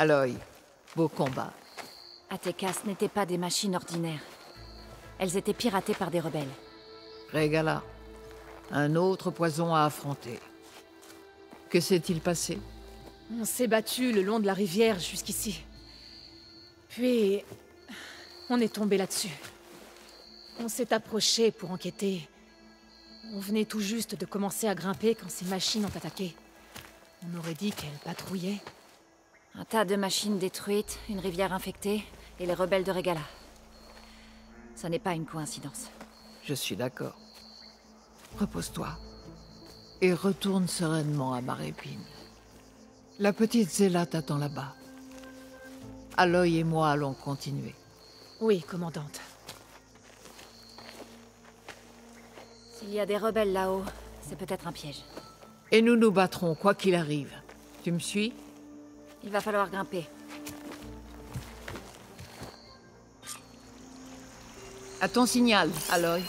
Aloy, beau combat. Atekas n'étaient pas des machines ordinaires. Elles étaient piratées par des rebelles. Régala. Un autre poison à affronter. Que s'est-il passé? On s'est battu le long de la rivière jusqu'ici. Puis... On est tombé là-dessus. On s'est approché pour enquêter. On venait tout juste de commencer à grimper quand ces machines ont attaqué. On aurait dit qu'elles patrouillaient. Un tas de machines détruites, une rivière infectée, et les rebelles de Regala. Ça n'est pas une coïncidence. Je suis d'accord. Repose-toi. Et retourne sereinement à Marépine. La petite Zéla t'attend là-bas. Aloy et moi allons continuer. Oui, commandante. S'il y a des rebelles là-haut, c'est peut-être un piège. Et nous nous battrons, quoi qu'il arrive. Tu me suis? Il va falloir grimper. À ton signal, Aloy.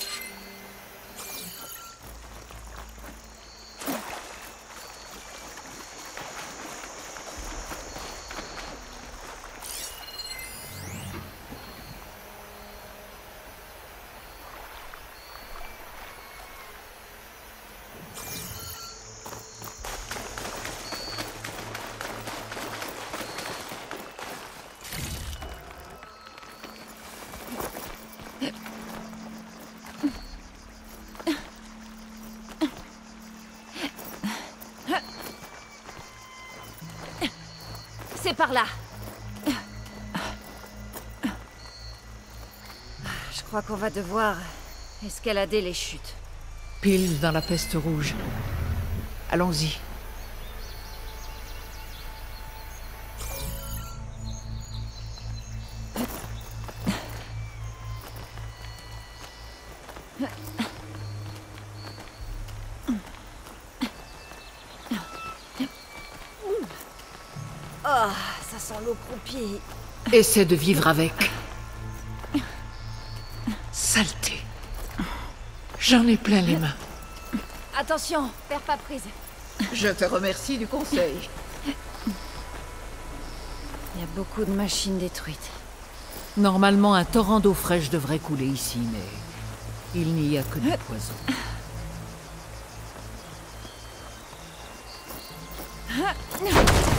C'est par là Je crois qu'on va devoir escalader les chutes. Pile dans la peste rouge. Allons-y. Oh, ça sent l'eau croupie. Essaie de vivre avec. Saleté. J'en ai plein les mains. Attention, perds pas prise. Je te remercie du conseil. Il y a beaucoup de machines détruites. Normalement, un torrent d'eau fraîche devrait couler ici, mais il n'y a que du poison. Je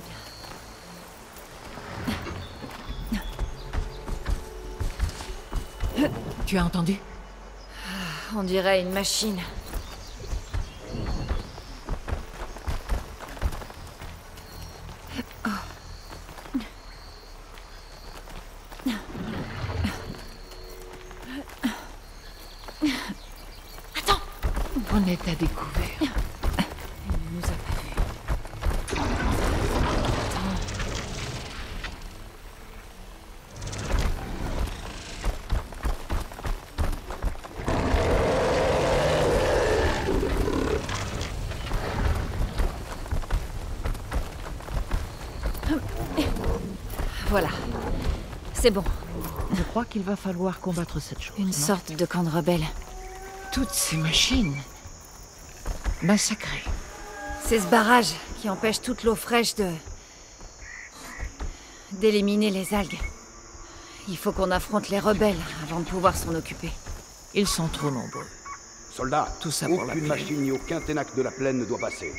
bien. Tu as entendu? On dirait une machine. Attends On est à découvert. Il ne nous a Voilà. C'est bon. Je crois qu'il va falloir combattre cette chose. Une sorte de camp de rebelles. Toutes ces machines. Massacrées. C'est ce barrage qui empêche toute l'eau fraîche de... d'éliminer les algues. Il faut qu'on affronte les rebelles avant de pouvoir s'en occuper. Ils sont trop nombreux. Soldats, Tout ça pour la machine ni aucun ténac de la plaine ne doit passer.